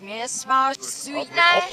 Mir smart sweet night.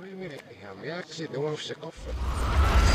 Wait a minute, we actually don't have to